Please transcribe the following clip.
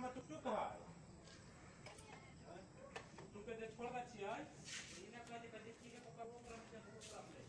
हम तू चुप है तू के दे छोड़ दा छियै ई ना कह दे कह दे कि के पकड़ ओकरा में पकड़